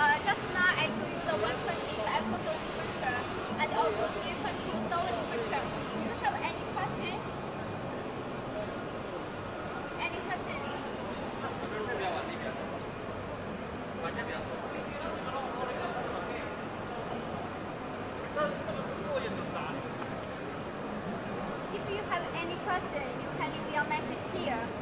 Uh, just now I show you the 1.8 microphone printer and also 3.2 solid printer. Do you have any question? Any question? If you have any question, you can leave your message here.